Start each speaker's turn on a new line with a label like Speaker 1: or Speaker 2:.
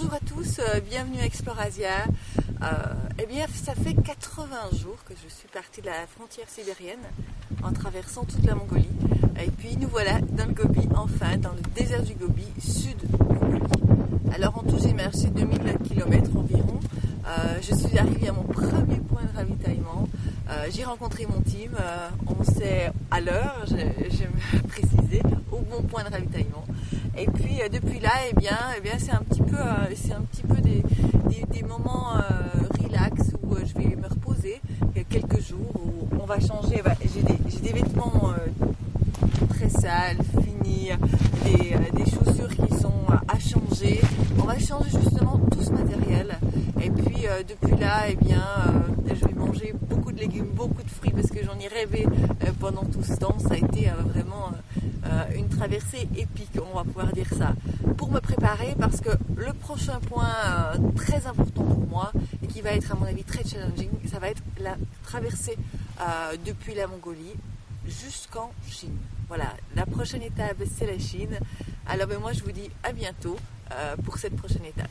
Speaker 1: bonjour à tous, euh, bienvenue à Explorasia. Euh, eh bien, ça fait 80 jours que je suis partie de la frontière sibérienne en traversant toute la Mongolie. Et puis nous voilà dans le Gobi, enfin, dans le désert du Gobi, sud Mongolie. Alors en tout, j'ai marché 2000 km environ. Euh, je suis arrivée à mon premier point de ravitaillement. j'ai rencontré mon team. on s'est à l'heure, j'aime préciser, au bon point de ravitaillement. Et puis euh, depuis là, eh bien, eh bien c'est un petit peu, euh, c'est un petit peu des, moments euh, relax où je vais me reposer. Quelques jours où on va changer. J'ai des, vêtements très sales, finis, des, chaussures qui sont à changer. On va changer justement tout ce matériel. Et puis depuis là, eh bien, je vais manger beaucoup de légumes, beaucoup de fruits parce que j'en ai rêvé pendant tout ce temps. Ça a été vraiment traversée épique, on va pouvoir dire ça, pour me préparer parce que le prochain point euh, très important pour moi et qui va être à mon avis très challenging, ça va être la traversée euh, depuis la Mongolie jusqu'en Chine. Voilà, la prochaine étape c'est la Chine. Alors ben, moi je vous dis à bientôt pour cette prochaine étape.